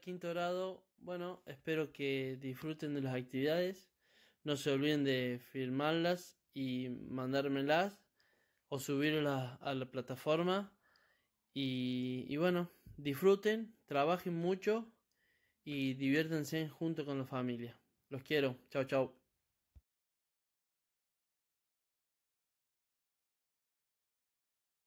quinto grado, bueno, espero que disfruten de las actividades. No se olviden de firmarlas y mandármelas o subirlas a la plataforma. Y, y bueno, disfruten, trabajen mucho y diviértanse junto con la familia. Los quiero. Chao, chao.